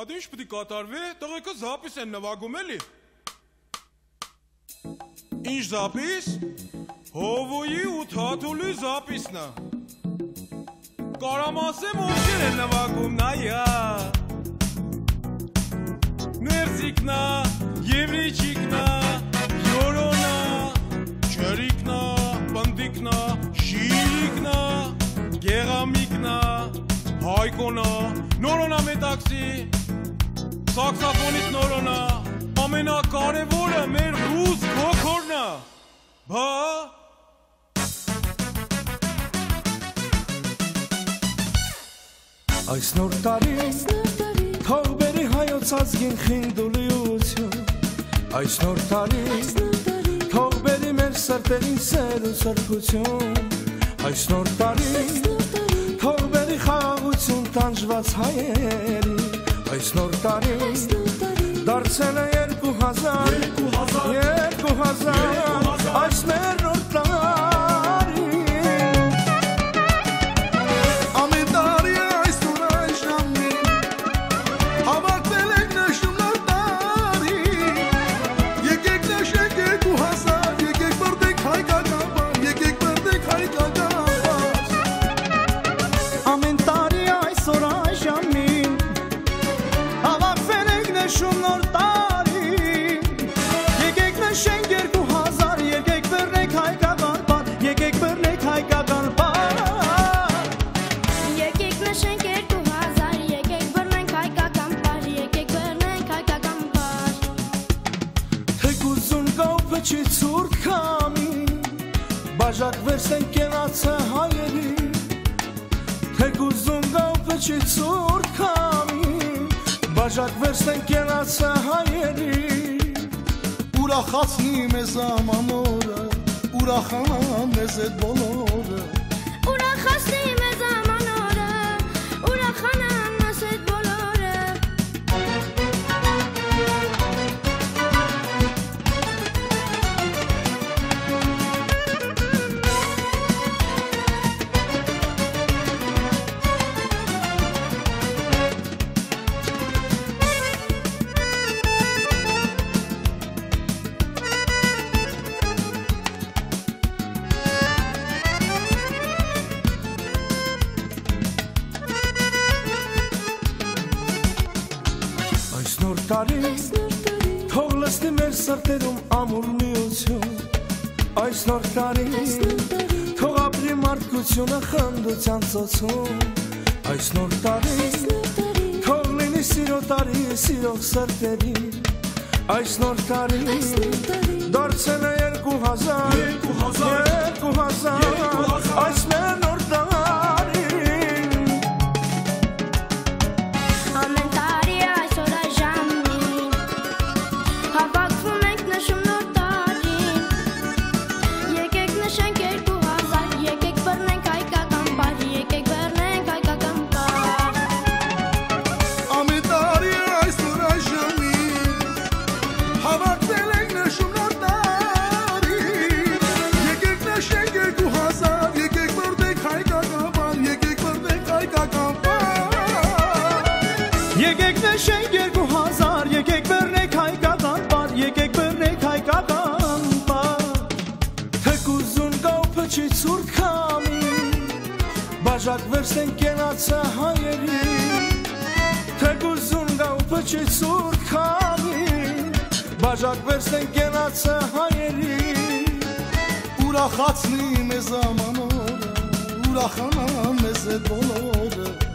Հա դե ինչ պիտի կատարվի, տղեկը զապիս են նվագում էլի։ Ինչ զապիս։ Հովոյի ու թաթուլի զապիսն է։ Կարամ ասեմ ովքեր են նվագում, նայա։ Ներսիկնա, Եվրիչիկնա, Յորոնա, Չերիկնա, Պնդիկնա, Շիրիկնա, Գեղամիկնա, Հայկոնա, Նորոնա մետաքսի, Սաքսոֆոնից Նորոնա, ամենակարևորը մեր ռուս քոքորն է։ Բա Այս նոր տարի թող բերի հայոց ազգին խինդուլիություն Այս նոր տարի թող բերի մեր սրտերին սեր ու սրբություն Այս նոր տարի թող բերի խաղաղություն տանջված հայերի Այս նոր տարի դարձել է երկու հազար Երկու հազար Այս մեր նոր Բաժակ վերսեն կենացը հայերի Թեկուզուն կողպը չի ծուրկ կամի Բաժակ վերսեն կենացը հայերի Ուրախացնի մեզ ամանորը Ուրախանա մեզ այդ բոլորը տարի թող լսնի մեր սրտերում ամուր միություն այս նոր տարի թող ապրի մարդկությունը խնդության ծոցում այս նոր տարի թող լինի սիրո տարի սիրող սրտերի այս նոր տարի դարձել է 2000 2000 2000 բաժակ վերսեն կենացը հայերի Թեկուզուն կողպը չի ծուրկ կամի, բաժակ վերսեն կենացը հայերի Ուրախացնի մեզ ամանորը Ուրախանա մեզ այդ բոլորը